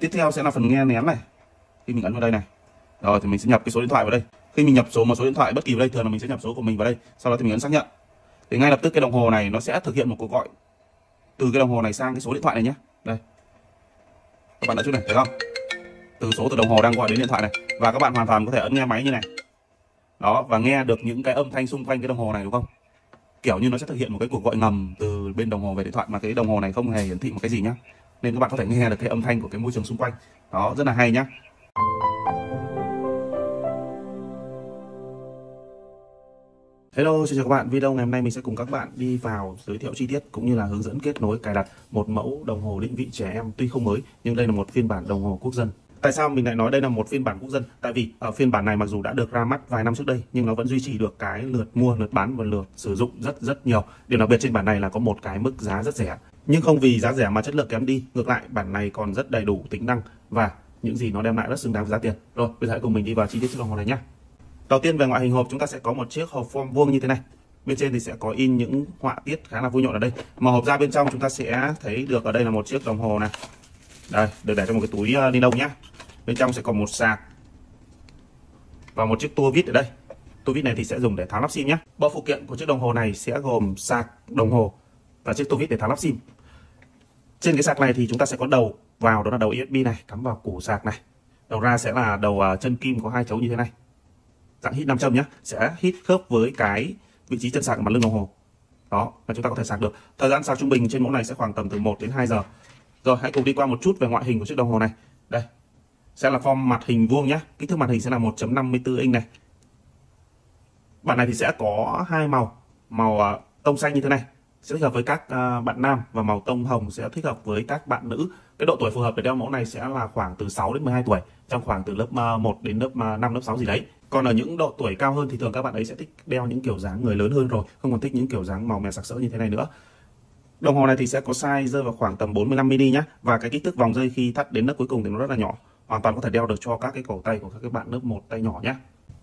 tiếp theo sẽ là phần nghe nén này. Khi mình ấn vào đây này. Rồi, thì mình sẽ nhập cái số điện thoại vào đây. Khi mình nhập số, một số điện thoại bất kỳ vào đây, thường là mình sẽ nhập số của mình vào đây. Sau đó thì mình ấn xác nhận. Thì ngay lập tức cái đồng hồ này nó sẽ thực hiện một cuộc gọi từ cái đồng hồ này sang cái số điện thoại này nhé. Đây. Các bạn đã chút này, thấy không? Từ số từ đồng hồ đang gọi đến điện thoại này. Và các bạn hoàn toàn có thể ấn nghe máy như này. Đó, và nghe được những cái âm thanh xung quanh cái đồng hồ này, đúng không? Kiểu như nó sẽ thực hiện một cái cuộc gọi ngầm từ bên đồng hồ về điện thoại, mà cái đồng hồ này không hề hiển thị một cái gì nhá nên các bạn có thể nghe được cái âm thanh của cái môi trường xung quanh đó rất là hay nhá Hello, xin chào các bạn. Video ngày hôm nay mình sẽ cùng các bạn đi vào giới thiệu chi tiết cũng như là hướng dẫn kết nối cài đặt một mẫu đồng hồ định vị trẻ em tuy không mới nhưng đây là một phiên bản đồng hồ quốc dân. Tại sao mình lại nói đây là một phiên bản quốc dân? Tại vì ở phiên bản này mặc dù đã được ra mắt vài năm trước đây nhưng nó vẫn duy trì được cái lượt mua, lượt bán và lượt sử dụng rất rất nhiều. Điều đặc biệt trên bản này là có một cái mức giá rất rẻ. Nhưng không vì giá rẻ mà chất lượng kém đi, ngược lại bản này còn rất đầy đủ tính năng và những gì nó đem lại rất xứng đáng với giá tiền. Rồi, bây giờ hãy cùng mình đi vào chi tiết chiếc đồng hồ này nhé. Đầu tiên về ngoại hình hộp chúng ta sẽ có một chiếc hộp form vuông như thế này. Bên trên thì sẽ có in những họa tiết khá là vui nhộn ở đây. Mà hộp ra bên trong chúng ta sẽ thấy được ở đây là một chiếc đồng hồ này. Đây, được để trong một cái túi ờ, ni lông nhá. Bên trong sẽ có một sạc và một chiếc tua vít ở đây. Tua vít này thì sẽ dùng để tháo lắp sim nhé. Bộ phụ kiện của chiếc đồng hồ này sẽ gồm sạc đồng hồ và chiếc tua vít để tháo lắp sim. Trên cái sạc này thì chúng ta sẽ có đầu vào, đó là đầu USB này, cắm vào củ sạc này. Đầu ra sẽ là đầu à, chân kim có hai chấu như thế này. Dạng hít nam châm nhé sẽ hít khớp với cái vị trí chân sạc mặt lưng đồng hồ. Đó, là chúng ta có thể sạc được. Thời gian sạc trung bình trên mẫu này sẽ khoảng tầm từ 1 đến 2 giờ. Rồi, hãy cùng đi qua một chút về ngoại hình của chiếc đồng hồ này. Đây, sẽ là form mặt hình vuông nhé kích thước mặt hình sẽ là 1.54 inch này. Bản này thì sẽ có hai màu. Màu à, tông xanh như thế này sẽ thích hợp với các à, bạn nam và màu tông hồng sẽ thích hợp với các bạn nữ. Cái độ tuổi phù hợp để đeo mẫu này sẽ là khoảng từ 6 đến 12 tuổi, trong khoảng từ lớp à, 1 đến lớp à, 5 lớp 6 gì đấy. Còn ở những độ tuổi cao hơn thì thường các bạn ấy sẽ thích đeo những kiểu dáng người lớn hơn rồi, không còn thích những kiểu dáng màu mè sặc sỡ như thế này nữa. Đồng hồ này thì sẽ có size rơi vào khoảng tầm 45 mm nhé và cái kích thước vòng dây khi thắt đến nấc cuối cùng thì nó rất là nhỏ. Hoàn toàn có thể đeo được cho các cái cổ tay của các cái bạn lớp một tay nhỏ nhé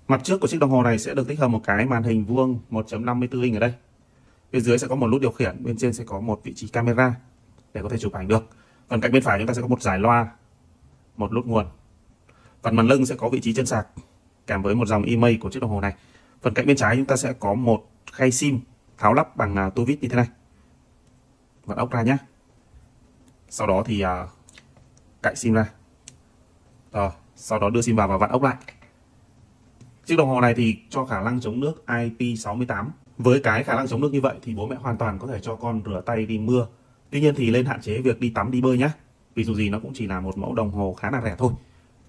mặt trước của chiếc đồng hồ này sẽ được tích hợp một cái màn hình vuông 1.54 inch ở đây bên dưới sẽ có một nút điều khiển bên trên sẽ có một vị trí camera để có thể chụp ảnh được phần cạnh bên phải chúng ta sẽ có một giải loa một nút nguồn phần mặt lưng sẽ có vị trí chân sạc kèm với một dòng email của chiếc đồng hồ này. Phần cạnh bên trái chúng ta sẽ có một khay sim tháo lắp bằng à, tua vít như thế này. Vặn ốc ra nhé. Sau đó thì à, uh, cạy sim ra. Rồi, sau đó đưa sim vào và vặn ốc lại. Chiếc đồng hồ này thì cho khả năng chống nước IP68. Với cái khả năng chống nước như vậy thì bố mẹ hoàn toàn có thể cho con rửa tay đi mưa. Tuy nhiên thì lên hạn chế việc đi tắm đi bơi nhé. Vì dù gì nó cũng chỉ là một mẫu đồng hồ khá là rẻ thôi.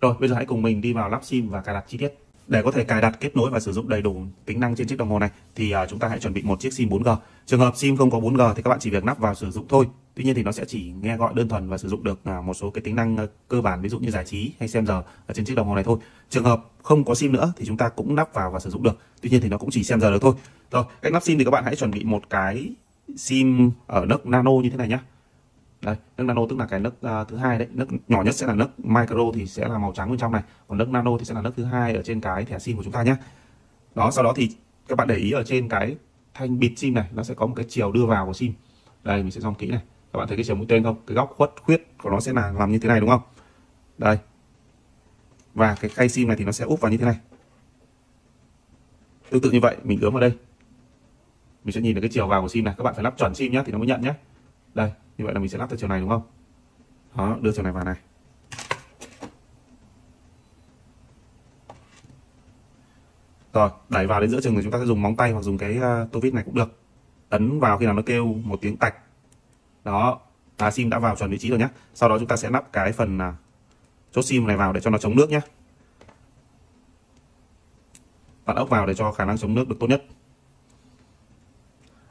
Rồi, bây giờ hãy cùng mình đi vào lắp sim và cài đặt chi tiết. Để có thể cài đặt, kết nối và sử dụng đầy đủ tính năng trên chiếc đồng hồ này thì à, chúng ta hãy chuẩn bị một chiếc sim 4G. Trường hợp sim không có 4G thì các bạn chỉ việc nắp vào sử dụng thôi. Tuy nhiên thì nó sẽ chỉ nghe gọi đơn thuần và sử dụng được à, một số cái tính năng ờ, cơ bản ví dụ như giải trí hay xem giờ ở trên chiếc đồng hồ này thôi. Trường hợp không có sim nữa thì chúng ta cũng nắp vào và sử dụng được. Tuy nhiên thì nó cũng chỉ xem giờ được thôi. Rồi, cách lắp sim thì các bạn hãy chuẩn bị một cái sim ở nấc nano như thế này nhé đây nấc nano tức là cái nấc uh, à, thứ hai đấy. Nấc nhỏ nhất sẽ là nấc micro thì sẽ là màu trắng bên trong này. Còn nấc nano thì sẽ là nấc thứ hai ở trên cái thẻ sim của chúng ta nhé đó sau đó thì các bạn để ý ở trên cái thanh bịt sim này nó sẽ có một cái chiều đưa vào của sim. Đây mình sẽ dòng kỹ này. Các bạn thấy cái chiều mũi tên không? Cái góc khuất khuyết của nó sẽ là làm như thế này đúng không? Đây. Và cái khay sim này thì nó sẽ úp vào như thế này. Tương tự như vậy mình ướm vào đây mình sẽ nhìn được cái chiều vào của sim này. Các bạn phải lắp chuẩn sim nhé thì nó mới nhận nhé đây như vậy là mình sẽ lắp từ chiều này đúng không? Đó đưa chiều này vào này. Rồi đẩy vào đến giữa chừng thì chúng ta sẽ dùng móng tay hoặc dùng cái uh, tô vít này cũng được. Ấn vào khi nào nó kêu một tiếng tạch. Đó là sim đã vào chuẩn vị trí rồi nhé sau đó chúng ta sẽ lắp cái phần uh, chốt sim này vào để cho nó chống nước nhé bạn ốc vào để cho khả năng chống nước được tốt nhất.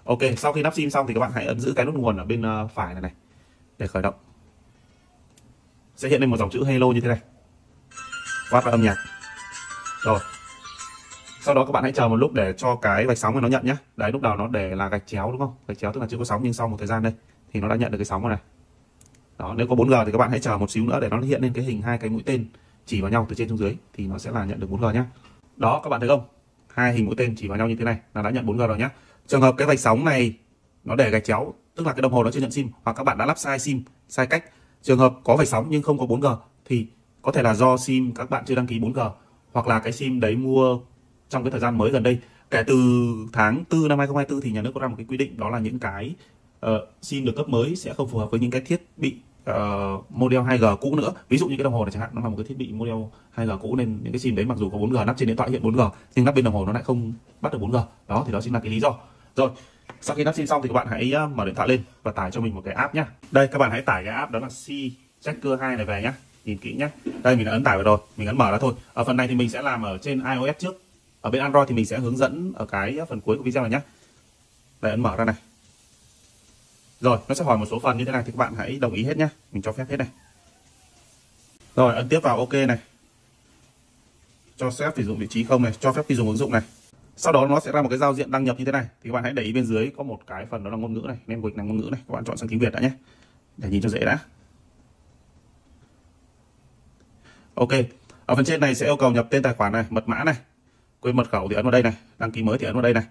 Ok, sau khi nắp sim xong thì các bạn hãy ấn giữ cái nút nguồn ở bên ờ, phải này này để khởi động. Sẽ hiện lên một dòng chữ hello như thế này. Quát vào âm nhạc. Rồi. Sau đó các bạn hãy chờ một lúc để cho cái vạch sóng này nó nhận nhé. Đấy, lúc đầu nó để là gạch chéo đúng không? Gạch chéo tức là chưa có sóng nhưng sau một thời gian đây thì nó đã nhận được cái sóng rồi này. Đó, nếu có 4G thì các bạn hãy chờ một xíu nữa để nó hiện lên cái hình hai cái mũi tên chỉ vào nhau từ trên xuống dưới thì nó sẽ là nhận được 4G nhé. Đó, các bạn thấy không? Hai hình mũi tên chỉ vào nhau như thế này là đã nhận 4G rồi nhé trường hợp cái vạch sóng này nó để gạch chéo tức là cái đồng hồ nó chưa nhận sim hoặc các bạn đã lắp sai sim sai cách. Trường hợp có vạch sóng nhưng không có 4G thì có thể là do sim các bạn chưa đăng ký 4G hoặc là cái sim đấy mua trong cái thời gian mới gần đây. Kể từ tháng 4 năm 2024 thì nhà nước có ra một cái quy định đó là những cái uh, sim được cấp mới sẽ không phù hợp với những cái thiết bị uh, model 2G cũ nữa. Ví dụ như cái đồng hồ này chẳng hạn nó là một cái thiết bị model 2G cũ nên những cái sim đấy mặc dù có 4G nắp trên điện thoại hiện 4G nhưng nắp bên đồng hồ nó lại không bắt được 4G đó thì đó chính là cái lý do rồi, sau khi nắp sim xong thì các bạn hãy ờ, mở điện thoại lên và tải cho mình một cái app nhé đây, các bạn hãy tải cái app đó là C Checker 2 này về nhé nhìn kỹ nhé đây, mình đã ấn tải vào rồi. Mình ấn mở ra thôi. Ở phần này thì mình sẽ làm ở trên iOS trước. Ở bên Android thì mình sẽ hướng dẫn ở cái phần cuối của video này nhé đây, ấn mở ra này. Rồi, nó sẽ hỏi một số phần như thế này thì các bạn hãy đồng ý hết nhé mình cho phép hết này. Rồi, ấn tiếp vào ok này. Cho phép sử dụng vị trí không này. Cho phép khi dùng ứng dụng này sau đó nó sẽ ra một cái giao diện đăng nhập như thế này. Thì các bạn hãy để ý bên dưới có một cái phần đó là ngôn ngữ này nên language là ngôn ngữ này. Các bạn chọn sang tiếng Việt đã nhé. Để nhìn cho dễ đã. Ok ở phần trên này sẽ yêu cầu nhập tên tài khoản này mật mã này quên mật khẩu thì ấn vào đây này đăng ký mới thì ấn vào đây này.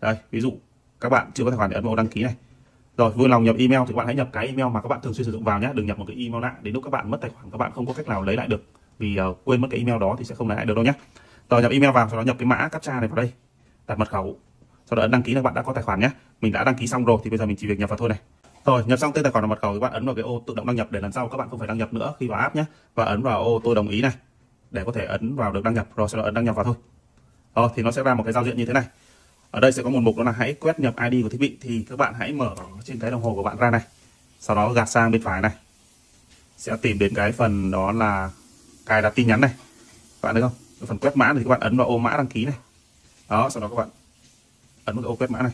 Đây ví dụ các bạn chưa có tài khoản thì ấn vào đăng ký này. Rồi vui lòng nhập email thì các bạn hãy nhập cái email mà các bạn thường xuyên sử dụng vào nhé. Đừng nhập một cái email lạ đến lúc các bạn mất tài khoản các bạn không có cách nào lấy lại được. Vì uh, quên mất cái email đó thì sẽ không lấy lại được đâu nhé. Rồi nhập email vào sau đó nhập cái mã captcha này vào đây đặt mật khẩu. Sau đó ấn đăng ký là bạn đã có tài khoản nhé. Mình đã đăng ký xong rồi thì bây giờ mình chỉ việc nhập vào thôi này. Rồi, nhập xong tên tài khoản và mật khẩu thì bạn ấn vào cái ô tự động đăng nhập để lần sau các bạn không phải đăng nhập nữa khi vào app nhé. Và ấn vào ô tôi đồng ý này, để có thể ấn vào được đăng nhập. Rồi sau đó ấn đăng nhập vào thôi. Rồi, thì nó sẽ ra một cái giao diện như thế này. Ở đây sẽ có một mục đó là hãy quét nhập ID của thiết bị thì các bạn hãy mở trên cái đồng hồ của bạn ra này. Sau đó gạt sang bên phải này. Sẽ tìm đến cái phần đó là cài đặt tin nhắn này. Các bạn thấy không? Cái phần quét mã thì các bạn ấn vào ô mã đăng ký này đó, sau đó các bạn ấn nút ok ô quét mã này.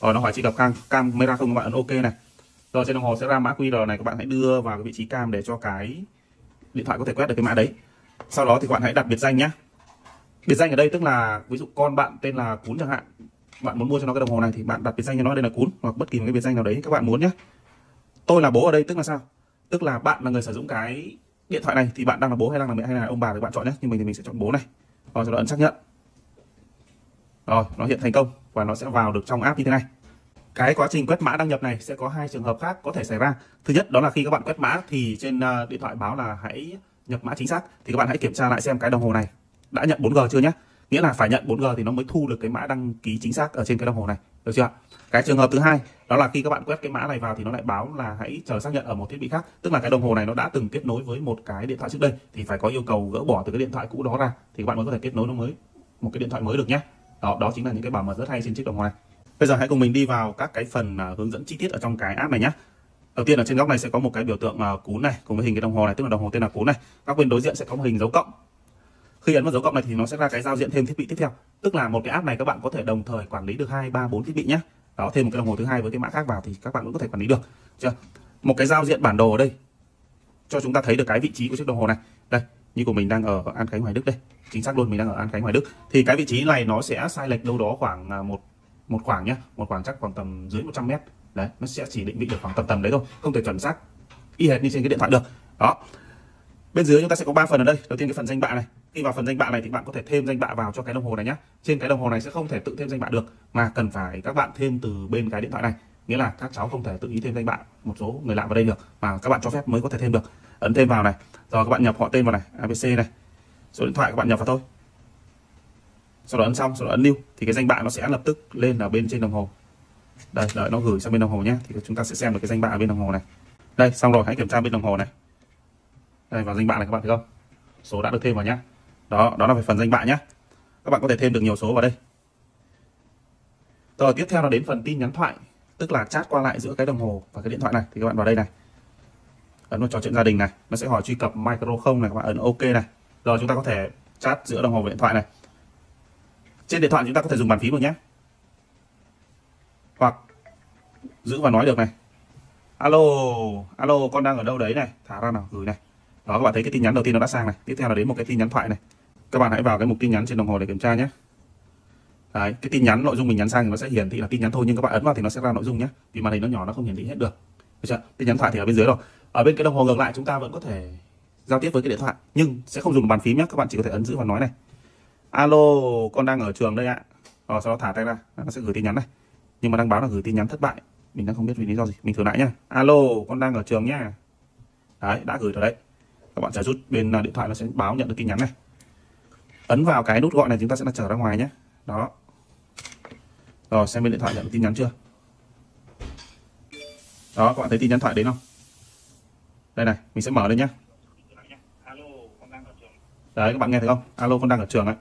Rồi nó hỏi chị đọc cam camera không các bạn, ấn ok này. Rồi trên đồng hồ sẽ ra mã QR này, các bạn hãy đưa vào cái vị trí cam để cho cái điện thoại có thể quét được cái mã đấy. Sau đó thì các bạn hãy đặt biệt danh nhé biệt danh ở đây tức là, ví dụ con bạn tên là cún chẳng hạn. Bạn muốn mua cho nó cái đồng hồ này thì bạn đặt biệt danh cho nó đây là cún, hoặc bất kỳ một cái biệt danh nào đấy các bạn muốn nhé tôi là bố ở đây, tức là sao? Tức là bạn là người sử dụng cái điện thoại này thì bạn đang là bố hay đang là mẹ hay là ông bà thì bạn chọn nhé nhưng mình thì mình sẽ chọn bố này. Rồi sau đó ấn xác nhận rồi nó hiện thành công và nó sẽ vào được trong app như thế này. Cái quá trình quét mã đăng nhập này sẽ có hai trường hợp khác có thể xảy ra. Thứ nhất, đó là khi các bạn quét mã thì trên à, điện thoại báo là hãy nhập mã chính xác thì các bạn hãy kiểm tra lại xem cái đồng hồ này đã nhận 4G chưa nhé. Nghĩa là phải nhận 4G thì nó mới thu được cái mã đăng ký chính xác ở trên cái đồng hồ này, được chưa ạ? cái trường hợp thứ hai, đó là khi các bạn quét cái mã này vào thì nó lại báo là hãy chờ xác nhận ở một thiết bị khác. Tức là cái đồng hồ này nó đã từng kết nối với một cái điện thoại trước đây thì phải có yêu cầu gỡ bỏ từ cái điện thoại cũ đó ra thì các bạn mới có thể kết nối nó mới, một cái điện thoại mới được nhé đó đó chính là những cái bảo mật rất hay trên chiếc đồng hồ này bây giờ hãy cùng mình đi vào các cái phần uh, hướng dẫn chi tiết ở trong cái app này nhé đầu tiên ở trên góc này sẽ có một cái biểu tượng uh, cún này cùng với hình cái đồng hồ này tức là đồng hồ tên là cún này. Các bên đối diện sẽ có một hình dấu cộng. Khi ấn vào dấu cộng này thì nó sẽ ra cái giao diện thêm thiết bị tiếp theo. Tức là một cái app này các bạn có thể đồng thời quản lý được hai ba bốn thiết bị nhé đó thêm một cái đồng hồ thứ hai với cái mã khác vào thì các bạn cũng có thể quản lý được. Chưa? Một cái giao diện bản đồ ở đây cho chúng ta thấy được cái vị trí của chiếc đồng hồ này. Đây như của mình đang ở An Khánh Hoài Đức đây chính xác luôn, mình đang ở An Khánh Hoài Đức. Thì cái vị trí này nó sẽ sai lệch đâu đó khoảng à, một một khoảng nhá, một khoảng chắc khoảng tầm dưới 100 mét. Đấy, nó sẽ chỉ định vị được khoảng tầm tầm đấy thôi, không thể chuẩn xác y hệt như trên cái điện thoại được. Đó. Bên dưới chúng ta sẽ có ba phần ở đây. Đầu tiên cái phần danh bạ này. Khi vào phần danh bạ này thì bạn có thể thêm danh bạ vào cho cái đồng hồ này nhé trên cái đồng hồ này sẽ không thể tự thêm danh bạ được, mà cần phải các bạn thêm từ bên cái điện thoại này. Nghĩa là các cháu không thể tự ý thêm danh bạ một số người lạ vào đây được, mà các bạn cho phép mới có thể thêm được. Ấn thêm vào này. Rồi các bạn nhập họ tên vào này abc này số điện thoại các bạn nhập vào thôi. Sau đó ấn xong, sau đó ấn lưu thì cái danh bạ nó sẽ lập tức lên ở bên trên đồng hồ. Đây, đợi nó gửi sang bên đồng hồ nhé thì chúng ta sẽ xem được cái danh bạ ở bên đồng hồ này. Đây, xong rồi, hãy kiểm tra bên đồng hồ này. Đây, vào danh bạ này các bạn thấy không? Số đã được thêm vào nhé đó đó là về phần danh bạ nhé các bạn có thể thêm được nhiều số vào đây. Rồi, tiếp theo là đến phần tin nhắn thoại, tức là chat qua lại giữa cái đồng hồ và cái điện thoại này. Thì các bạn vào đây này. Ấn vào trò chuyện gia đình này. Nó sẽ hỏi truy cập micro không này, các bạn ấn ok này giờ chúng ta có thể chat giữa đồng hồ và điện thoại này. Trên điện thoại chúng ta có thể dùng bàn phím được nhé. Hoặc giữ và nói được này. Alo alo con đang ở đâu đấy này? Thả ra nào gửi này. Đó các bạn thấy cái tin nhắn đầu tiên nó đã sang này. Tiếp theo là đến một cái tin nhắn thoại này. Các bạn hãy vào cái mục tin nhắn trên đồng hồ để kiểm tra nhé. Đấy, cái tin nhắn nội dung mình nhắn sang thì nó sẽ hiển thị là tin nhắn thôi nhưng các bạn ấn vào thì nó sẽ ra nội dung nhé. Vì màn hình nó nhỏ nó không hiển thị hết được. Được chưa? tin nhắn thoại thì ở bên dưới rồi. Ở bên cái đồng hồ ngược lại chúng ta vẫn có thể giao tiếp với cái điện thoại, nhưng sẽ không dùng bàn phím nhé các bạn chỉ có thể ấn giữ và nói này. Alo, con đang ở trường đây ạ. Rồi sau đó thả tay ra, nó sẽ gửi tin nhắn này. Nhưng mà đang báo là gửi tin nhắn thất bại. Mình đang không biết vì lý do gì. Mình thử lại nhá. Alo, con đang ở trường nhá. Đấy, đã gửi rồi đấy. Các bạn sẽ rút bên à, điện thoại nó sẽ báo nhận được tin nhắn này. Ấn vào cái nút gọi này, chúng ta sẽ là trở ra ngoài nhé đó. Rồi, xem bên điện thoại nhận được tin nhắn chưa. Đó, các bạn thấy tin nhắn thoại đến không? Đây này, mình sẽ mở lên nhé đấy các bạn nghe thấy không? Alo con đang ở trường đấy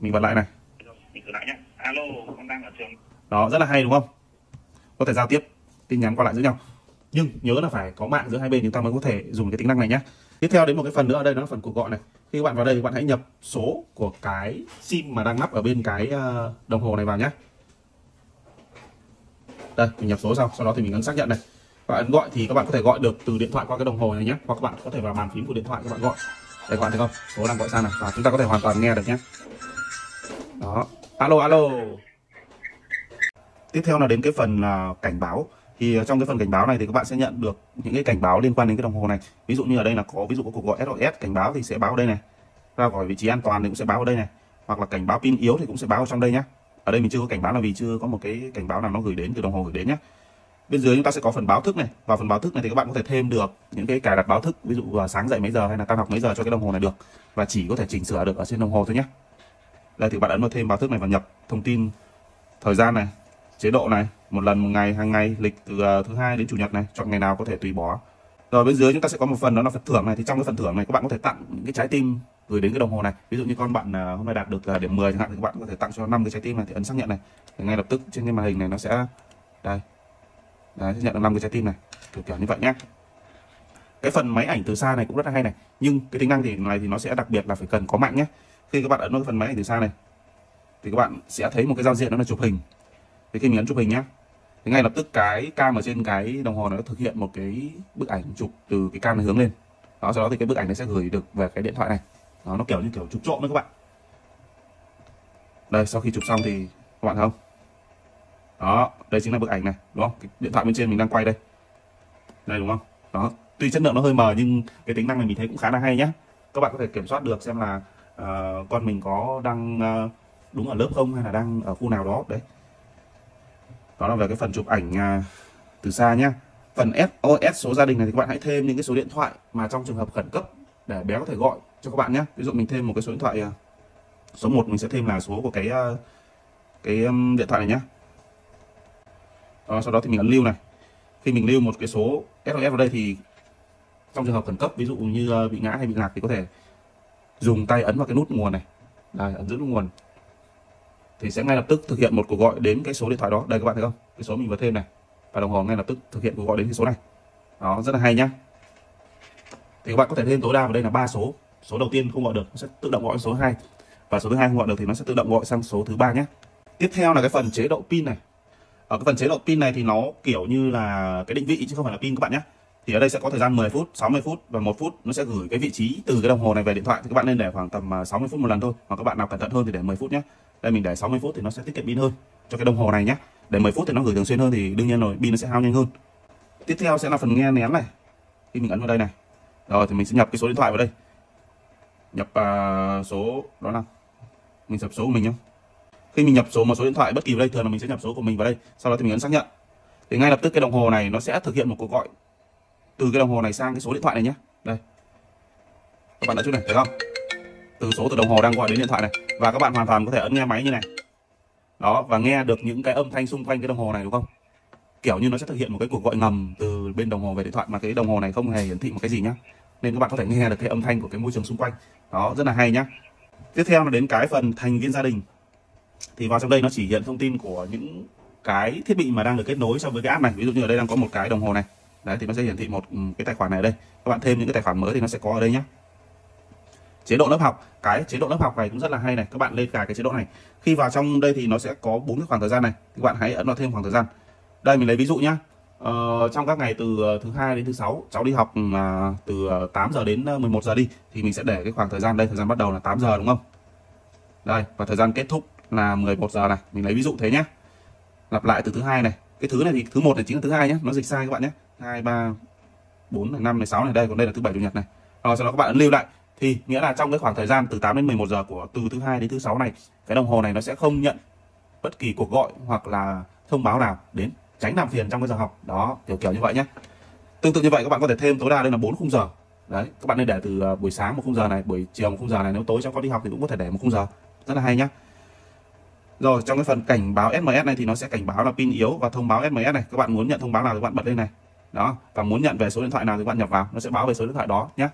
mình bật lại này. Mình thử lại nhé alo con đang ở trường. Đó rất là hay đúng không? Có thể giao tiếp tin nhắn qua lại giữa nhau. Nhưng nhớ là phải có mạng giữa hai bên chúng ta mới có thể dùng cái tính năng này nhé tiếp theo đến một cái phần nữa ở đây đó là phần cuộc gọi này. Khi các bạn vào đây các bạn hãy nhập số của cái sim mà đang lắp ở bên cái ờ, đồng hồ này vào nhé đây mình nhập số xong sau đó thì mình ấn xác nhận này. Bạn ấn gọi thì các bạn có thể gọi được từ điện thoại qua cái đồng hồ này nhé hoặc các bạn có thể vào bàn phím của điện thoại các bạn gọi đây các bạn thấy không? Số đang gọi sang này và chúng ta có thể hoàn toàn nghe được nhé. Đó. Alo alo. Tiếp theo là đến cái phần uh, cảnh báo. Thì à, trong cái phần cảnh báo này thì các bạn sẽ nhận được những cái cảnh báo liên quan đến cái đồng hồ này. Ví dụ như ở đây là có ví dụ có cuộc gọi SOS cảnh báo thì sẽ báo ở đây này. Ra khỏi vị trí an toàn thì cũng sẽ báo ở đây này. Hoặc là cảnh báo pin yếu thì cũng sẽ báo ở trong đây nhé. Ở đây mình chưa có cảnh báo là vì chưa có một cái cảnh báo nào nó gửi đến từ đồng hồ gửi đến nhé bên dưới chúng ta sẽ có phần báo thức này. Và phần báo thức này thì các bạn có thể thêm được những cái cài đặt báo thức, ví dụ vào sáng dậy mấy giờ hay là tan học mấy giờ cho cái đồng hồ này được. Và chỉ có thể chỉnh sửa được ở trên đồng hồ thôi nhé. Đây thì bạn ấn vào thêm báo thức này và nhập thông tin thời gian này, chế độ này, một lần, một ngày hàng ngày, lịch từ à, thứ hai đến chủ nhật này, chọn ngày nào có thể tùy bỏ. Rồi bên dưới chúng ta sẽ có một phần đó là phần thưởng này. Thì trong cái phần thưởng này các bạn có thể tặng những cái trái tim gửi đến cái đồng hồ này. Ví dụ như con bạn à, hôm nay đạt được à, điểm 10 chẳng hạn thì các bạn có thể tặng cho năm cái trái tim này, thì ấn xác nhận này. Thì ngay lập tức trên cái màn hình này nó sẽ, đây Đấy, nhận được năm cái trái tim này kiểu kiểu như vậy nhé cái phần máy ảnh từ xa này cũng rất là hay này nhưng cái tính năng thì này thì nó sẽ đặc biệt là phải cần có mạng nhé khi các bạn ấn vào cái phần máy ảnh từ xa này thì các bạn sẽ thấy một cái giao diện đó là chụp hình. Thì khi mình ấn chụp hình nhé thì ngay lập tức cái cam ở trên cái đồng hồ nó thực hiện một cái bức ảnh chụp từ cái cam này hướng lên. Đó sau đó thì cái bức ảnh này sẽ gửi được về cái điện thoại này. Đó, nó kiểu như kiểu chụp trộm đấy các bạn. Đây sau khi chụp xong thì các bạn thấy không? Đó đây chính là bức ảnh này đúng không? Cái điện thoại bên trên mình đang quay đây. Đây đúng không? Đó tuy chất lượng nó hơi mờ nhưng cái tính năng này mình thấy cũng khá là hay nhé các bạn có thể kiểm soát được xem là uh, con mình có đang uh, đúng ở lớp không hay là đang ở khu nào đó. Đấy. Đó là về cái phần chụp ảnh uh, từ xa nhé phần SOS số gia đình này thì các bạn hãy thêm những cái số điện thoại mà trong trường hợp khẩn cấp để bé có thể gọi cho các bạn nhé ví dụ mình thêm một cái số điện thoại uh, số 1 mình sẽ thêm là số của cái uh, cái um, điện thoại này nhé đó, sau đó thì mình ấn lưu này. Khi mình lưu một cái số SOS vào đây thì trong trường hợp khẩn cấp ví dụ như ờ, bị ngã hay bị lạc thì có thể dùng tay ấn vào cái nút nguồn này. Đây ấn giữ nút nguồn. Thì sẽ ngay lập tức thực hiện một cuộc gọi đến cái số điện thoại đó. Đây các bạn thấy không? Cái số mình vừa thêm này. Và đồng hồ ngay lập tức thực hiện cuộc gọi đến cái số này. Đó rất là hay nhá. Thì các bạn có thể thêm tối đa vào đây là ba số. Số đầu tiên không gọi được nó sẽ tự động gọi số 2 và số thứ hai không gọi được thì nó sẽ tự động gọi sang số thứ ba nhé tiếp theo là cái phần chế độ pin này ở cái phần chế độ pin này thì nó kiểu như là cái định vị chứ không phải là pin các bạn nhé. Thì ở đây sẽ có thời gian 10 phút 60 phút và một phút. Nó sẽ gửi cái vị trí từ cái đồng hồ này về điện thoại. Thì các bạn nên để khoảng tầm à, 60 phút một lần thôi hoặc các bạn nào cẩn thận hơn thì để 10 phút nhé. Đây mình để 60 phút thì nó sẽ tiết kiệm pin hơn cho cái đồng hồ này nhé. Để 10 phút thì nó gửi thường xuyên hơn thì đương nhiên rồi pin nó sẽ hao nhanh hơn. Tiếp theo sẽ là phần nghe nén này. Khi mình ấn vào đây này. Rồi thì mình sẽ nhập cái số điện thoại vào đây. Nhập uh, số đó là mình nhập số của mình nhé khi mình nhập số, một số điện thoại bất kỳ vào đây, thường là mình sẽ nhập số của mình vào đây. Sau đó thì mình ấn xác nhận. Thì ngay lập tức cái đồng hồ này nó sẽ thực hiện một cuộc gọi từ cái đồng hồ này sang cái số điện thoại này nhé. Đây. Các bạn đã chút này, thấy không? Từ số từ đồng hồ đang gọi đến điện thoại này. Và các bạn hoàn toàn có thể ấn nghe máy như này. Đó, và nghe được những cái âm thanh xung quanh cái đồng hồ này, đúng không? Kiểu như nó sẽ thực hiện một cái cuộc gọi ngầm từ bên đồng hồ về điện thoại, mà cái đồng hồ này không hề hiển thị một cái gì nhá. Nên các bạn có thể nghe được cái âm thanh của cái môi trường xung quanh. Đó, rất là hay nhá. Tiếp theo là đến cái phần thành viên gia đình thì vào trong đây nó chỉ hiện thông tin của những cái thiết bị mà đang được kết nối so với cái app này. Ví dụ như ở đây đang có một cái đồng hồ này. Đấy thì nó sẽ hiển thị một ừ, cái tài khoản này ở đây. Các bạn thêm những cái tài khoản mới thì nó sẽ có ở đây nhé chế độ lớp học. Cái chế độ lớp học này cũng rất là hay này. Các bạn lên cài cái chế độ này. Khi vào trong đây thì nó sẽ có bốn cái khoảng thời gian này. Các bạn hãy ấn vào thêm khoảng thời gian. Đây mình lấy ví dụ nhá. Ờ, trong các ngày từ ờ, thứ hai đến thứ sáu cháu đi học uh, từ ờ, 8 giờ đến ờ, 11 giờ đi thì mình sẽ để cái khoảng thời gian đây thời gian bắt đầu là 8 giờ đúng không? Đây và thời gian kết thúc là 11 giờ này. Mình lấy ví dụ thế nhé lặp lại từ thứ hai này. Cái thứ này thì thứ một này chính là thứ hai nhé nó dịch sai các bạn nhé. Hai, ba, bốn này, năm này, sáu này. Đây, còn đây là thứ bảy, chủ nhật này. Rồi, sau đó các bạn ấn lưu lại. Thì nghĩa là trong cái khoảng thời gian từ 8 đến 11 giờ của từ thứ hai đến thứ sáu này, cái đồng hồ này nó sẽ không nhận bất kỳ cuộc gọi hoặc là thông báo nào đến tránh làm phiền trong cái giờ học. Đó, kiểu kiểu như vậy nhé tương tự như vậy, các bạn có thể thêm tối đa đây là bốn khung giờ. Đấy, các bạn nên để từ à, buổi sáng một khung giờ này, buổi chiều một khung giờ này. Nếu tối cháu có đi học thì cũng có thể để một khung giờ. Rất là hay nhá rồi, trong cái phần cảnh báo SMS này thì nó sẽ cảnh báo là pin yếu và thông báo SMS này. Các bạn muốn nhận thông báo nào thì các bạn bật lên này. Đó, và muốn nhận về số điện thoại nào thì các bạn nhập vào. Nó sẽ báo về số điện thoại đó nhé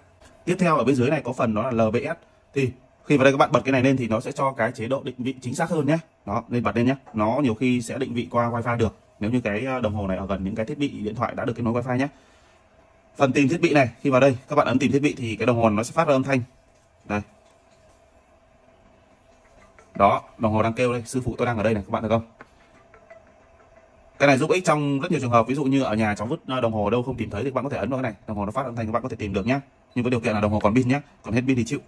tiếp theo ở bên dưới này có phần đó là LBS thì khi vào đây các bạn bật cái này lên thì nó sẽ cho cái chế độ định vị chính xác hơn nhé đó, nên bật lên nhé nó nhiều khi sẽ định vị qua wifi được, nếu như cái ờ, đồng hồ này ở gần những cái thiết bị điện thoại đã được kết nối wifi nhé phần tìm thiết bị này, khi vào đây, các bạn ấn tìm thiết bị thì cái đồng hồ nó sẽ phát ra âm thanh. Đây đó đồng hồ đang kêu đây. Sư phụ tôi đang ở đây này các bạn được không? Cái này giúp ích trong rất nhiều trường hợp. Ví dụ như ở nhà cháu vứt à, đồng hồ đâu không tìm thấy thì các bạn có thể ấn vào cái này. Đồng hồ nó phát âm thanh các bạn có thể tìm được nhá. Nhưng với điều kiện là đồng hồ còn pin nhé còn hết pin thì chịu.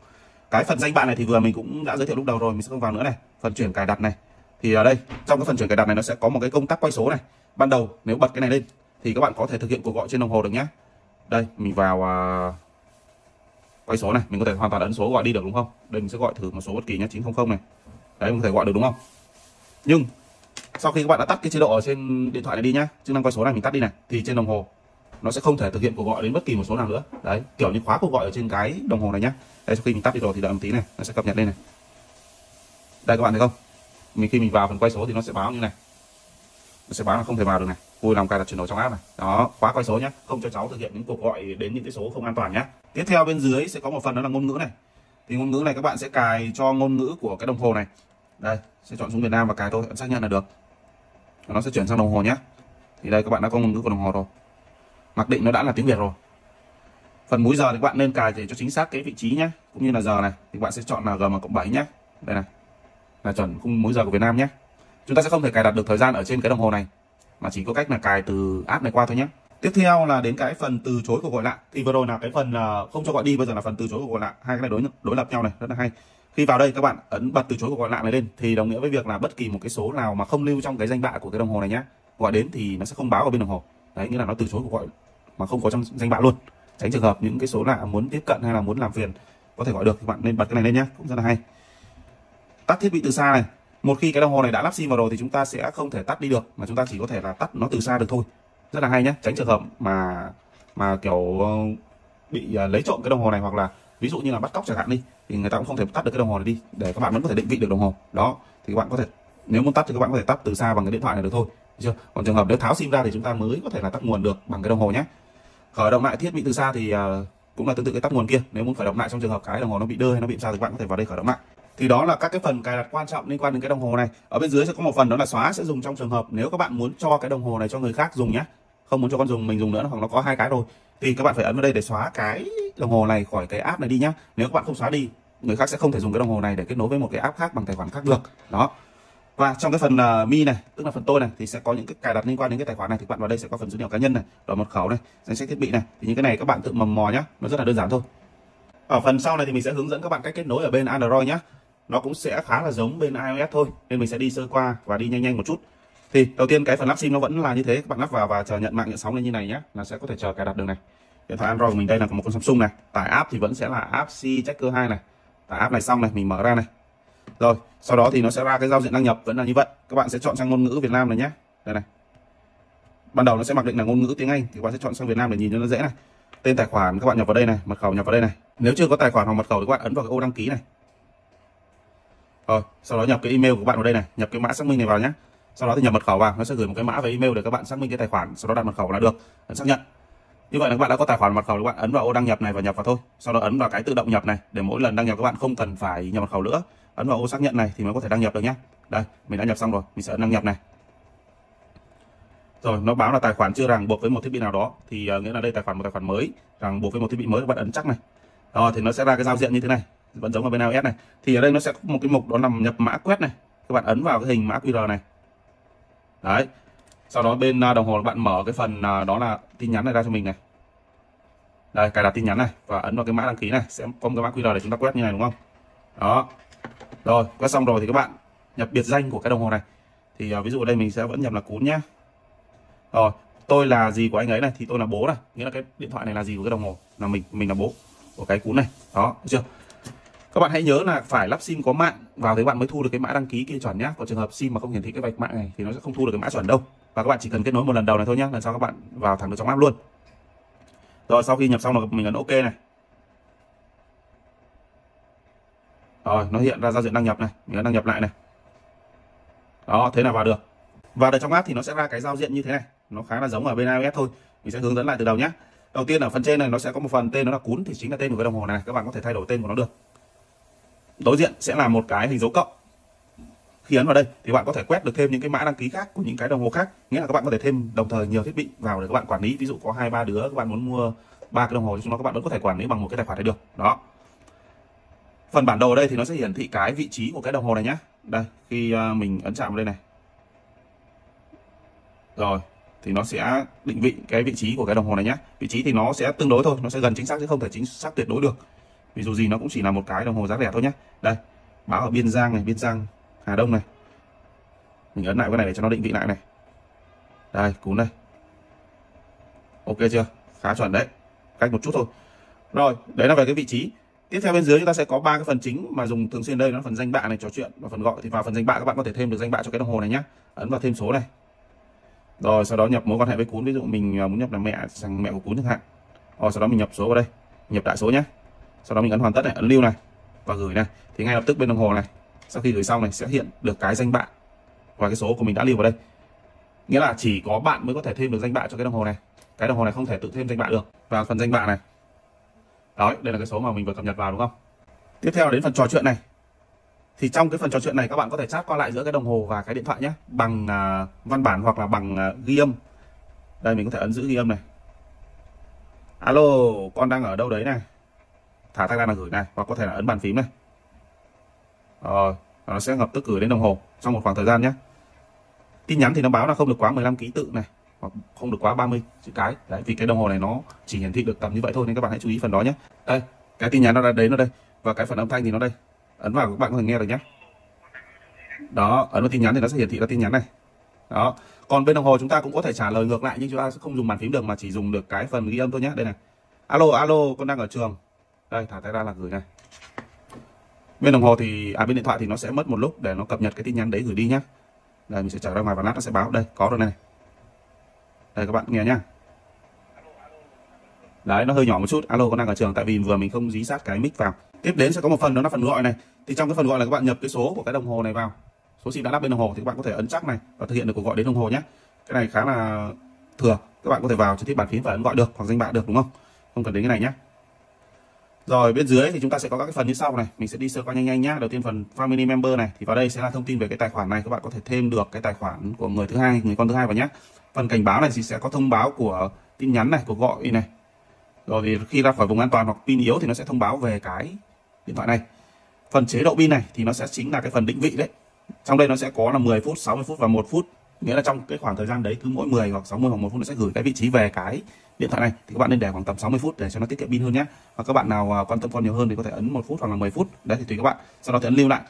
Cái phần danh bạn này thì vừa mình cũng đã giới thiệu lúc đầu rồi mình sẽ không vào nữa này. Phần chuyển cài đặt này. Thì ở đây trong cái phần chuyển cài đặt này nó sẽ có một cái công tắc quay số này. Ban đầu nếu bật cái này lên thì các bạn có thể thực hiện cuộc gọi trên đồng hồ được nhá. Đây mình vào uh, quay số này. Mình có thể hoàn toàn ấn số gọi đi được đúng không? Đây mình sẽ gọi thử một số bất kỳ nhá. 900 này đấy mình có thể gọi được đúng không? Nhưng, sau khi các bạn đã tắt cái chế độ ở trên điện thoại này đi nhá, chức năng quay số này mình tắt đi này, thì trên đồng hồ nó sẽ không thể thực hiện cuộc gọi đến bất kỳ một số nào nữa. Đấy, kiểu như khóa cuộc gọi ở trên cái đồng hồ này nhá. Đây sau khi mình tắt đi rồi thì đợi một tí này, nó sẽ cập nhật lên này. Đây, các bạn thấy không? Mình, khi mình vào phần quay số thì nó sẽ báo như này. Nó sẽ báo là không thể vào được này. Vui lòng cài đặt chuyển đổi trong app này. Đó, khóa quay số nhé không cho cháu thực hiện những cuộc gọi đến những cái số không an toàn nhé tiếp theo bên dưới sẽ có một phần đó là ngôn ngữ này thì ngôn ngữ này các bạn sẽ cài cho ngôn ngữ của cái đồng hồ này. Đây, sẽ chọn xuống Việt Nam và cài thôi xác nhận là được. Nó sẽ chuyển sang đồng hồ nhé thì đây, các bạn đã có ngôn ngữ của đồng hồ rồi. Mặc định nó đã là tiếng Việt rồi. Phần múi giờ thì các bạn nên cài để cho chính xác cái vị trí nhé cũng như là giờ này, thì các bạn sẽ chọn là gm cộng 7 nhé đây này, là chuẩn khung múi giờ của Việt Nam nhé chúng ta sẽ không thể cài đặt được thời gian ở trên cái đồng hồ này, mà chỉ có cách là cài từ app này qua thôi nhé tiếp theo là đến cái phần từ chối cuộc gọi lạ thì vừa rồi là cái phần ờ, không cho gọi đi, bây giờ là phần từ chối cuộc gọi lạ hai cái này đối đối lập nhau này, rất là hay. Khi vào đây các bạn ấn bật từ chối cuộc gọi lạ này lên thì đồng nghĩa với việc là bất kỳ một cái số nào mà không lưu trong cái danh bạ của cái đồng hồ này nhé gọi đến thì nó sẽ không báo ở bên đồng hồ. Đấy, nghĩa là nó từ chối cuộc gọi mà không có trong danh bạ luôn. Tránh trường hợp những cái số lạ muốn tiếp cận hay là muốn làm phiền có thể gọi được thì bạn nên bật cái này lên nhé cũng rất là hay. Tắt thiết bị từ xa này. Một khi cái đồng hồ này đã lắp sim vào rồi thì chúng ta sẽ không thể tắt đi được, mà chúng ta chỉ có thể là tắt nó từ xa được thôi rất là hay nhé tránh trường hợp mà mà kiểu ờ, bị ờ, lấy trộm cái đồng hồ này hoặc là ví dụ như là bắt cóc chẳng hạn đi, thì người ta cũng không thể tắt được cái đồng hồ này đi, để các bạn vẫn có thể định vị được đồng hồ. Đó, thì các bạn có thể, nếu muốn tắt thì các bạn có thể tắt từ xa bằng cái điện thoại này được thôi chưa? Còn trường hợp nếu tháo sim ra thì chúng ta mới có thể là tắt nguồn được bằng cái đồng hồ nhé khởi động lại thiết bị từ xa thì ờ, cũng là tương tự cái tắt nguồn kia, nếu muốn khởi động lại trong trường hợp cái đồng hồ nó bị đơ hay nó bị sao thì bạn có thể vào đây khởi động lại thì đó là các cái phần cài đặt quan trọng liên quan đến cái đồng hồ này. Ở bên dưới sẽ có một phần đó là xóa sẽ dùng trong trường hợp nếu các bạn muốn cho cái đồng hồ này cho người khác dùng nhé không muốn cho con dùng mình dùng nữa hoặc nó có hai cái rồi. Thì các bạn phải ấn vào đây để xóa cái đồng hồ này khỏi cái app này đi nhá. Nếu các bạn không xóa đi người khác sẽ không thể dùng cái đồng hồ này để kết nối với một cái app khác bằng tài khoản khác được. Đó. Và trong cái phần uh, mi này tức là phần tôi này thì sẽ có những cái cài đặt liên quan đến cái tài khoản này. Thì bạn vào đây sẽ có phần dữ liệu cá nhân này rồi mật khẩu này danh sách thiết bị này. Thì những cái này các bạn tự mầm mò nhá. Nó rất là đơn giản thôi. Ở phần sau này thì mình sẽ hướng dẫn các bạn cách kết nối ở bên Android nhá nó cũng sẽ khá là giống bên iOS thôi, nên mình sẽ đi sơ qua và đi nhanh nhanh một chút. Thì, đầu tiên cái phần lắp sim nó vẫn là như thế, các bạn lắp vào và chờ nhận mạng nhận sóng lên như này nhé, là sẽ có thể chờ cài đặt được này. Điện thoại Android của mình đây là một con Samsung này, tải app thì vẫn sẽ là app C Checker 2 này. Tải app này xong này, mình mở ra này. Rồi, sau đó thì nó sẽ ra cái giao diện đăng nhập, vẫn là như vậy. Các bạn sẽ chọn sang ngôn ngữ Việt Nam này nhé. Đây này. Ban đầu nó sẽ mặc định là ngôn ngữ tiếng Anh, thì các bạn sẽ chọn sang Việt Nam để nhìn cho nó dễ này. Tên tài khoản các bạn nhập vào đây này, mật khẩu nhập vào đây này. Nếu chưa có tài khoản hoặc mật khẩu thì các bạn ấn vào cái ô đăng ký này rồi sau đó nhập cái email của bạn vào đây này nhập cái mã xác minh này vào nhé sau đó thì nhập mật khẩu vào nó sẽ gửi một cái mã về email để các bạn xác minh cái tài khoản sau đó đặt mật khẩu là được ấn xác nhận. Như vậy là các bạn đã có tài khoản mật khẩu các bạn ấn vào ô đăng nhập này và nhập vào thôi. Sau đó ấn vào cái tự động nhập này để mỗi lần đăng nhập các bạn không cần phải nhập mật khẩu nữa. Ấn vào ô xác nhận này thì mới có thể đăng nhập được nhé đây mình đã nhập xong rồi mình sẽ ấn đăng nhập này. Rồi nó báo là tài khoản chưa ràng buộc với một thiết bị nào đó thì uh, nghĩa là đây tài khoản một tài khoản mới ràng buộc với một thiết bị mới các bạn ấn chắc này. Rồi thì nó sẽ ra cái giao diện như thế này vẫn giống ở bên iOS này. Thì ở đây nó sẽ có một cái mục đó nằm nhập mã quét này. Các bạn ấn vào cái hình mã QR này. Đấy. Sau đó bên à, đồng hồ bạn mở cái phần à, đó là tin nhắn này ra cho mình này. Đây, cài đặt tin nhắn này và ấn vào cái mã đăng ký này. Sẽ có một cái mã QR để chúng ta quét như này, đúng không? Đó. Rồi, quét xong rồi thì các bạn nhập biệt danh của cái đồng hồ này. Thì à, ví dụ ở đây mình sẽ vẫn nhập là cún nhá. Rồi, tôi là gì của anh ấy này thì tôi là bố này. Nghĩa là cái điện thoại này là gì của cái đồng hồ? Là mình mình là bố của cái cún này. Đó được chưa? Các bạn hãy nhớ là phải lắp sim có mạng, vào thì bạn mới thu được cái mã đăng ký kia chuẩn nhá. Còn trường hợp sim mà không hiển thị cái vạch mạng này thì nó sẽ không thu được cái mã chuẩn đâu. Và các bạn chỉ cần kết nối một lần đầu này thôi nhá, lần sau các bạn vào thẳng được trong app luôn. Rồi, sau khi nhập xong là mình ấn ok này. Rồi, nó hiện ra giao diện đăng nhập này, mình ấn đăng nhập lại này. Đó, thế là vào được. Và ở trong app thì nó sẽ ra cái giao diện như thế này. Nó khá là giống ở bên iOS thôi, mình sẽ hướng dẫn lại từ đầu nhé đầu tiên ở phần trên này nó sẽ có một phần tên nó là cún, thì chính là tên của cái đồng hồ này. Các bạn có thể thay đổi tên của nó được đối diện sẽ là một cái hình dấu cộng. Khi ấn vào đây thì bạn có thể quét được thêm những cái mã đăng ký khác của những cái đồng hồ khác. Nghĩa là các bạn có thể thêm đồng thời nhiều thiết bị vào để các bạn quản lý. Ví dụ có hai, ba đứa, các bạn muốn mua ba cái đồng hồ chúng nó các bạn vẫn có thể quản lý bằng một cái tài khoản này được. Đó. Phần bản đồ ở đây thì nó sẽ hiển thị cái vị trí của cái đồng hồ này nhé đây, khi ờ, mình ấn chạm vào đây này. Rồi, thì nó sẽ định vị cái vị trí của cái đồng hồ này nhé vị trí thì nó sẽ tương đối thôi, nó sẽ gần chính xác chứ không thể chính xác tuyệt đối được vì dù gì nó cũng chỉ là một cái đồng hồ giá rẻ thôi nhé đây, báo ở biên giang này, biên giang, hà đông này. Mình ấn lại cái này để cho nó định vị lại này. Đây, cún đây. Ok chưa? Khá chuẩn đấy. Cách một chút thôi. Rồi, đấy là về cái vị trí. Tiếp theo bên dưới chúng ta sẽ có ba cái phần chính mà dùng thường xuyên đây. Nó là phần danh bạ này, trò chuyện và phần gọi. Thì vào phần danh bạ, các bạn có thể thêm được danh bạ cho cái đồng hồ này nhé ấn vào thêm số này. Rồi, sau đó nhập mối quan hệ với cún. Ví dụ mình à, muốn nhập là mẹ sang mẹ của cún chẳng hạn. Rồi, sau đó mình nhập số vào đây. Nhập đại số nhé sau đó mình ấn hoàn tất này ấn lưu này và gửi này. Thì ngay lập tức bên đồng hồ này sau khi gửi xong này sẽ hiện được cái danh bạ và cái số của mình đã lưu vào đây. Nghĩa là chỉ có bạn mới có thể thêm được danh bạ cho cái đồng hồ này. Cái đồng hồ này không thể tự thêm danh bạ được. Và phần danh bạ này. Đó đây là cái số mà mình vừa cập nhật vào đúng không? Tiếp theo đến phần trò chuyện này. Thì trong cái phần trò chuyện này các bạn có thể chat qua lại giữa cái đồng hồ và cái điện thoại nhé. Bằng uh, văn bản hoặc là bằng uh, ghi âm. Đây mình có thể ấn giữ ghi âm này. Alo con đang ở đâu đấy này? Thả tay ra là gửi này, hoặc có thể là ấn bàn phím này. Rồi nó sẽ lập tức gửi đến đồng hồ trong một khoảng thời gian nhé. Tin nhắn thì nó báo là không được quá 15 ký tự này, hoặc không được quá 30 chữ cái. Đấy, vì cái đồng hồ này nó chỉ hiển thị được tầm như vậy thôi, nên các bạn hãy chú ý phần đó nhé. Đây, cái tin nhắn nó đã đến nó đây, và cái phần âm thanh thì nó đây. Ấn vào, các bạn có thể nghe được nhé. Đó, ấn vào tin nhắn thì nó sẽ hiển thị ra tin nhắn này. Đó, còn bên đồng hồ chúng ta cũng có thể trả lời ngược lại, nhưng chúng ta sẽ không dùng bàn phím được, mà chỉ dùng được cái phần ghi âm thôi nhé. Đây này. Alo alo, con đang ở trường đây, thả tay ra là gửi này. Bên đồng hồ thì à bên điện thoại thì nó sẽ mất một lúc để nó cập nhật cái tin nhắn đấy gửi đi nhé đây, mình sẽ trở ra ngoài và lát nó sẽ báo. Đây, có rồi này đây, các bạn nghe nhá. Đấy, nó hơi nhỏ một chút. Alo con đang ở trường, tại vì vừa mình không dí sát cái mic vào. Tiếp đến sẽ có một phần, đó là phần gọi này. Thì trong cái phần gọi là các bạn nhập cái số của cái đồng hồ này vào. Số sim đã lắp bên đồng hồ thì các bạn có thể ấn chắc này và thực hiện được cuộc gọi đến đồng hồ nhé cái này khá là thừa. Các bạn có thể vào trực tiếp bàn phím và ấn gọi được hoặc danh bạ được, đúng không? Không cần đến cái này nhé rồi, bên dưới thì chúng ta sẽ có các cái phần như sau này. Mình sẽ đi sơ qua nhanh nhanh nhá. Đầu tiên phần family member này. Thì vào đây sẽ là thông tin về cái tài khoản này. Các bạn có thể thêm được cái tài khoản của người thứ hai, người con thứ hai vào nhé phần cảnh báo này thì sẽ có thông báo của tin nhắn này, cuộc gọi này. Rồi thì khi ra khỏi vùng an toàn hoặc pin yếu thì nó sẽ thông báo về cái điện thoại này. Phần chế độ pin này thì nó sẽ chính là cái phần định vị đấy. Trong đây nó sẽ có là 10 phút 60 phút và 1 phút nghĩa là trong cái khoảng thời gian đấy cứ mỗi 10 hoặc 60 hoặc một phút nó sẽ gửi cái vị trí về cái điện thoại này. Thì các bạn nên để khoảng tầm 60 phút để cho nó tiết kiệm pin hơn nhé. Và các bạn nào à, quan tâm con nhiều hơn thì có thể ấn một phút hoặc là 10 phút. Đấy, thì tùy các bạn. Sau đó thì ấn lưu lại.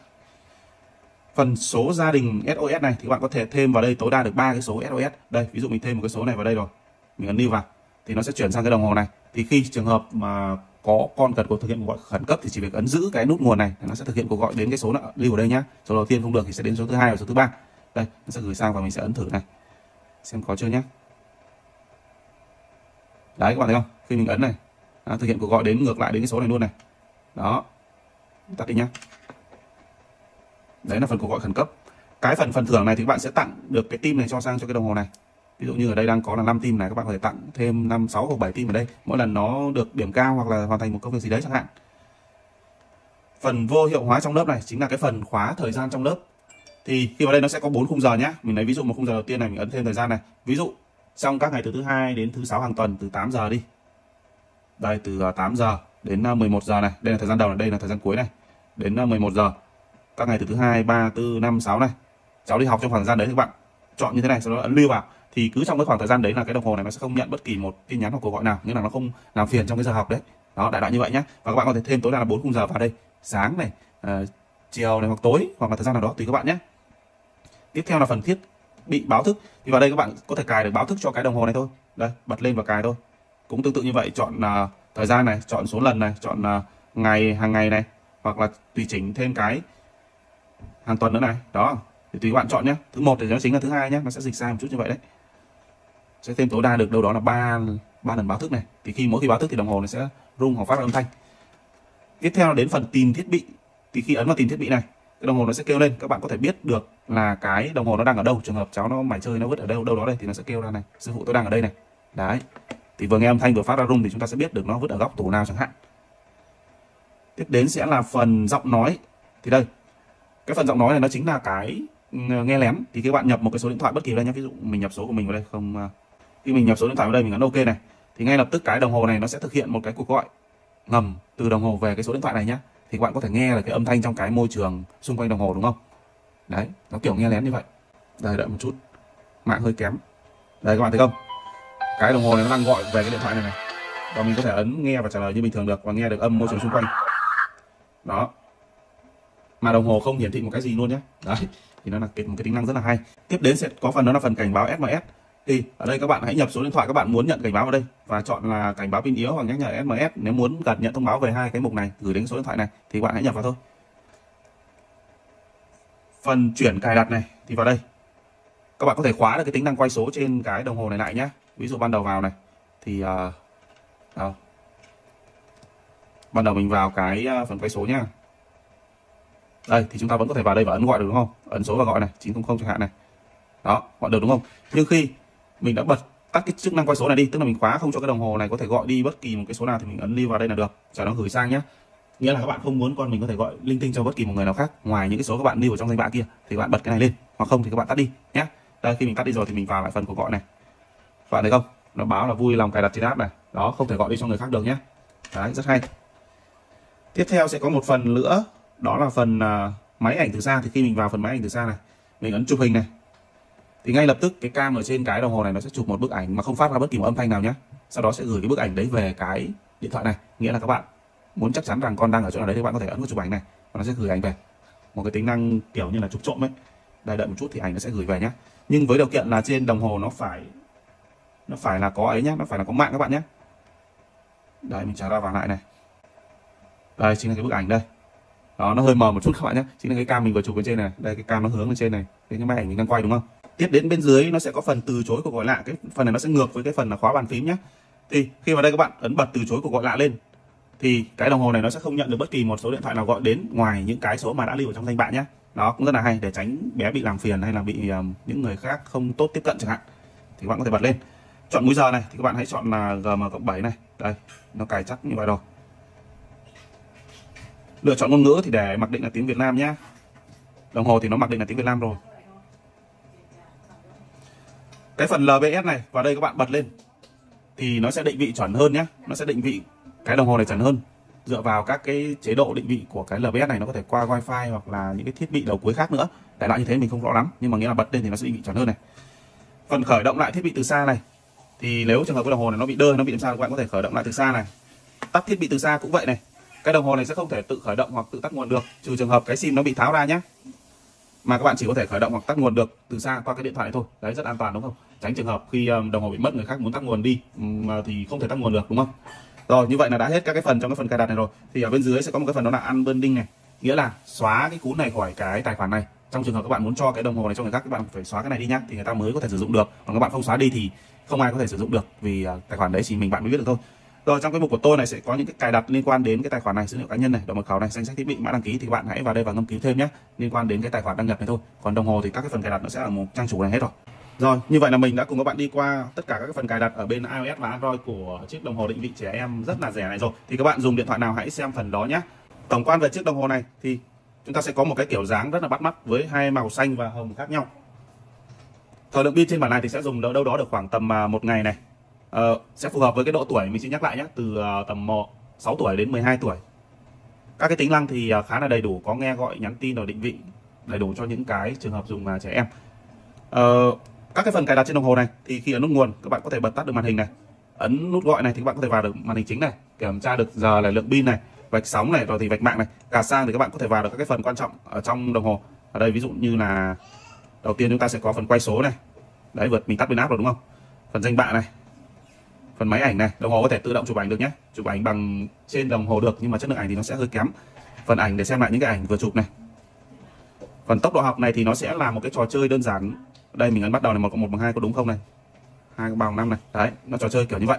Phần số gia đình SOS này thì các bạn có thể thêm vào đây tối đa được ba cái số SOS đây, ví dụ mình thêm một cái số này vào đây rồi. Mình ấn lưu vào. Thì nó sẽ chuyển sang cái đồng hồ này. Thì khi trường hợp mà có con cần cuộc thực hiện cuộc gọi khẩn cấp thì chỉ việc ấn giữ cái nút nguồn này nó sẽ thực hiện cuộc gọi đến cái số là lưu ở đây nhá. Số đầu tiên không được thì sẽ đến số thứ hai và số thứ ba đây nó sẽ gửi sang và mình sẽ ấn thử này. Xem có chưa nhé đấy các bạn thấy không? Khi mình ấn này đó, thực hiện cuộc gọi đến ngược lại đến cái số này luôn này. Đó. Tắt đi nhá. Đấy là phần cuộc gọi khẩn cấp. Cái phần phần thưởng này thì các bạn sẽ tặng được cái tim này cho sang cho cái đồng hồ này. Ví dụ như ở đây đang có là 5 tim này các bạn có thể tặng thêm 5 6 hoặc 7 tim ở đây. Mỗi lần nó được điểm cao hoặc là hoàn thành một công việc gì đấy chẳng hạn. Phần vô hiệu hóa trong lớp này chính là cái phần khóa thời gian trong lớp thì khi vào đây nó sẽ có bốn khung giờ nhé mình lấy ví dụ một khung giờ đầu tiên này mình ấn thêm thời gian này. Ví dụ trong các ngày từ thứ hai đến thứ sáu hàng tuần từ 8 giờ đi. Đây từ à, 8 giờ đến à, 11 giờ này. Đây là thời gian đầu này đây là thời gian cuối này. Đến à, 11 giờ. Các ngày từ thứ hai ba tư năm sáu này. Cháu đi học trong khoảng thời gian đấy thì các bạn. Chọn như thế này sau đó ấn lưu vào. Thì cứ trong cái khoảng thời gian đấy là cái đồng hồ này nó sẽ không nhận bất kỳ một tin nhắn hoặc cuộc gọi nào. Nghĩa là nó không làm phiền trong cái giờ học đấy. Đó đại loại như vậy nhé và các bạn có thể thêm tối đa là bốn khung giờ vào đây. Sáng này uh, chiều này hoặc tối hoặc là thời gian nào đó tùy các bạn nhé tiếp theo là phần thiết bị báo thức. Thì vào đây các bạn có thể cài được báo thức cho cái đồng hồ này thôi. Đây bật lên và cài thôi. Cũng tương tự như vậy chọn uh, thời gian này chọn số lần này chọn uh, ngày hàng ngày này hoặc là tùy chỉnh thêm cái hàng tuần nữa này. Đó thì tùy các bạn chọn nhé thứ một thì nó chính là thứ hai nhé nó sẽ dịch sai một chút như vậy đấy. Sẽ thêm tối đa được đâu đó là ba ba lần báo thức này. Thì khi mỗi khi báo thức thì đồng hồ nó sẽ rung hoặc phát ra âm thanh. Tiếp theo là đến phần tìm thiết bị. Thì khi ấn vào tìm thiết bị này cái đồng hồ nó sẽ kêu lên. Các bạn có thể biết được là cái đồng hồ nó đang ở đâu. Trường hợp cháu nó mải chơi, nó vứt ở đâu đâu đó đây thì nó sẽ kêu ra này. Sư phụ tôi đang ở đây này. Đấy. Thì vừa nghe âm thanh vừa phát ra rung thì chúng ta sẽ biết được nó vứt ở góc tủ nào chẳng hạn. Tiếp đến sẽ là phần giọng nói. Thì đây. Cái phần giọng nói này nó chính là cái ừ, nghe lén. Thì các bạn nhập một cái số điện thoại bất kỳ đây nhé ví dụ mình nhập số của mình vào đây, không à, khi mình nhập số điện thoại vào đây mình ấn ok này, thì ngay lập tức cái đồng hồ này nó sẽ thực hiện một cái cuộc gọi ngầm từ đồng hồ về cái số điện thoại này nhé thì các bạn có thể nghe được cái âm thanh trong cái môi trường xung quanh đồng hồ, đúng không? Đấy, nó kiểu nghe lén như vậy. Đây đợi một chút. Mạng hơi kém. Đây các bạn thấy không? Cái đồng hồ này nó đang gọi về cái điện thoại này này. Và mình có thể ấn nghe và trả lời như bình thường được và nghe được âm môi trường xung quanh. Đó. Mà đồng hồ không hiển thị một cái gì luôn nhé. Đấy, thì nó là một cái tính năng rất là hay. Tiếp đến sẽ có phần đó là phần cảnh báo SMS thì ở đây các bạn hãy nhập số điện thoại các bạn muốn nhận cảnh báo vào đây và chọn là cảnh báo pin yếu hoặc nhắc nhở SMS nếu muốn gặp nhận thông báo về hai cái mục này gửi đến số điện thoại này thì bạn hãy nhập vào thôi. Phần chuyển cài đặt này thì vào đây. Các bạn có thể khóa được cái tính năng quay số trên cái đồng hồ này lại nhé ví dụ ban đầu vào này thì à, uh, đâu ban đầu mình vào cái à, phần quay số nhá. Đây thì chúng ta vẫn có thể vào đây và ấn gọi được đúng không? Ấn số và gọi này 900 chẳng hạn này. Đó gọi được đúng không? Nhưng khi mình đã bật tắt cái chức năng quay số này đi tức là mình khóa không cho cái đồng hồ này có thể gọi đi bất kỳ một cái số nào thì mình ấn lưu vào đây là được. Cho nó gửi sang nhé nghĩa là các bạn không muốn con mình có thể gọi linh tinh cho bất kỳ một người nào khác ngoài những cái số các bạn lưu ở trong danh bạ kia thì các bạn bật cái này lên. Hoặc không thì các bạn tắt đi nhé đây khi mình tắt đi rồi thì mình vào lại phần của gọi này. Các bạn thấy không? Nó báo là vui lòng cài đặt trên app này. Đó không thể gọi đi cho người khác được nhé đấy rất hay. Tiếp theo sẽ có một phần nữa. Đó là phần uh, máy ảnh từ xa. Thì khi mình vào phần máy ảnh từ xa này mình ấn chụp hình này thì ngay lập tức cái cam ở trên cái đồng hồ này nó sẽ chụp một bức ảnh mà không phát ra bất kỳ một âm thanh nào nhé sau đó sẽ gửi cái bức ảnh đấy về cái điện thoại này. Nghĩa là các bạn muốn chắc chắn rằng con đang ở chỗ nào đấy thì bạn có thể ấn vào chụp ảnh này và nó sẽ gửi ảnh về. Một cái tính năng kiểu như là chụp trộm ấy đợi đợi một chút thì ảnh nó sẽ gửi về nhé nhưng với điều kiện là trên đồng hồ nó phải nó phải là có ấy nhé nó phải là có mạng các bạn nhé đây, mình trả ra vào lại này. Đây, chính là cái bức ảnh đây. Đó, nó hơi mờ một chút các bạn nhé chính là cái cam mình vừa chụp bên trên này. Đây, cái cam nó hướng lên trên này. Cái máy ảnh mình đang quay, đúng không? Tiếp đến bên dưới nó sẽ có phần từ chối cuộc gọi lạ. Cái phần này nó sẽ ngược với cái phần là khóa bàn phím nhé thì khi vào đây các bạn ấn bật từ chối cuộc gọi lạ lên thì cái đồng hồ này nó sẽ không nhận được bất kỳ một số điện thoại nào gọi đến ngoài những cái số mà đã lưu ở trong danh bạ nhé đó cũng rất là hay để tránh bé bị làm phiền hay là bị um, những người khác không tốt tiếp cận chẳng hạn. Thì các bạn có thể bật lên. Chọn múi giờ này thì các bạn hãy chọn là gm cộng 7 này. Đây nó cài chắc như vậy rồi. Lựa chọn ngôn ngữ thì để mặc định là tiếng Việt Nam nhé đồng hồ thì nó mặc định là tiếng Việt Nam rồi cái phần LBS này, vào đây các bạn bật lên, thì nó sẽ định vị chuẩn hơn nhé nó sẽ định vị cái đồng hồ này chuẩn hơn. Dựa vào các cái chế độ định vị của cái LBS này, nó có thể qua wifi hoặc là những cái thiết bị đầu cuối khác nữa. Đại loại như thế mình không rõ lắm, nhưng mà nghĩa là bật lên thì nó sẽ định vị chuẩn hơn này. Phần khởi động lại thiết bị từ xa này, thì nếu trường hợp cái đồng hồ này nó bị đơ, nó bị làm sao các bạn có thể khởi động lại từ xa này. Tắt thiết bị từ xa cũng vậy này. Cái đồng hồ này sẽ không thể tự khởi động hoặc tự tắt nguồn được, trừ trường hợp cái sim nó bị tháo ra nhé mà các bạn chỉ có thể khởi động hoặc tắt nguồn được từ xa qua cái điện thoại này thôi. Đấy, rất an toàn, đúng không? Tránh trường hợp khi đồng hồ bị mất người khác muốn tắt nguồn đi mà thì không thể tắt nguồn được đúng không? Rồi như vậy là đã hết các cái phần trong cái phần cài đặt này rồi. Thì ở bên dưới sẽ có một cái phần đó là unbundling này. Nghĩa là xóa cái cún này khỏi cái tài khoản này. Trong trường hợp các bạn muốn cho cái đồng hồ này cho người khác các bạn phải xóa cái này đi nhá thì người ta mới có thể sử dụng được. Còn các bạn không xóa đi thì không ai có thể sử dụng được vì uh, tài khoản đấy chỉ mình bạn mới biết được thôi. Rồi trong cái mục của tôi này sẽ có những cái cài đặt liên quan đến cái tài khoản này dữ liệu cá nhân này độ mật khẩu này danh sách thiết bị mã đăng ký thì bạn hãy vào đây và ngâm cứu thêm nhé liên quan đến cái tài khoản đăng nhập này thôi. Còn đồng hồ thì các cái phần cài đặt nó sẽ ở một trang chủ này hết rồi rồi như vậy là mình đã cùng các bạn đi qua tất cả các phần cài đặt ở bên iOS và Android của chiếc đồng hồ định vị trẻ em rất là rẻ này rồi. Thì các bạn dùng điện thoại nào hãy xem phần đó nhé. Tổng quan về chiếc đồng hồ này thì chúng ta sẽ có một cái kiểu dáng rất là bắt mắt với hai màu xanh và hồng khác nhau. Thời lượng pin trên bản này thì sẽ dùng đâu đó được khoảng tầm à, một ngày này. Ờ, sẽ phù hợp với cái độ tuổi mình sẽ nhắc lại nhé từ à, tầm 1, 6 tuổi đến 12 tuổi. Các cái tính năng thì à, khá là đầy đủ có nghe gọi nhắn tin rồi định vị đầy đủ cho những cái trường hợp dùng trẻ em. Ờ, các cái phần cài đặt trên đồng hồ này, thì khi ấn nút nguồn, các bạn có thể bật tắt được màn hình này. Ấn nút gọi này thì các bạn có thể vào được màn hình chính này, kiểm tra được giờ là lượng pin này, vạch sóng này, rồi thì vạch mạng này. Cả sang thì các bạn có thể vào được các cái phần quan trọng ở trong đồng hồ. Ở đây ví dụ như là, đầu tiên chúng ta sẽ có phần quay số này. Đấy, vượt mình tắt bên áp rồi đúng không? Phần danh bạ này, phần máy ảnh này. Đồng hồ có thể tự động chụp ảnh được nhé. Chụp ảnh bằng trên đồng hồ được, nhưng mà chất lượng ảnh thì nó sẽ hơi kém. Phần ảnh để xem lại những cái ảnh vừa chụp này. Phần tốc độ học này thì nó sẽ là một cái trò chơi đơn giản đây mình ấn bắt đầu này một cộng một bằng hai có đúng không này? Hai bằng năm này. Đấy nó trò chơi kiểu như vậy.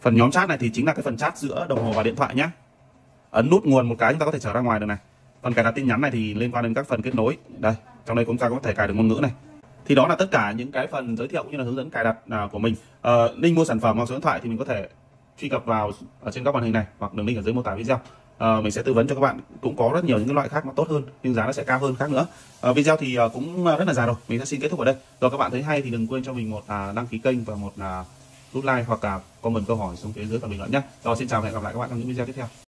Phần nhóm chat này thì chính là cái phần chat giữa đồng hồ và điện thoại nhé ấn nút nguồn một cái chúng ta có thể trở ra ngoài được này. Phần cài đặt tin nhắn này thì liên quan đến các phần kết nối. Đây trong đây chúng ta có thể cài được ngôn ngữ này. Thì đó là tất cả những cái phần giới thiệu cũng như là hướng dẫn cài đặt à, của mình. À, link mua sản phẩm hoặc số điện thoại thì mình có thể truy cập vào ở trên các màn hình này hoặc đường link ở dưới mô tả video à, mình sẽ tư vấn cho các bạn. Cũng có rất nhiều những cái loại khác nó tốt hơn nhưng giá nó sẽ cao hơn khác nữa. À, video thì ờ, cũng rất là dài rồi. Mình sẽ xin kết thúc ở đây. Rồi các bạn thấy hay thì đừng quên cho mình một à, đăng ký kênh và một à, nút like hoặc là comment câu hỏi xuống phía dưới phần bình luận nhé. Rồi xin chào và hẹn gặp lại các bạn trong những video tiếp theo.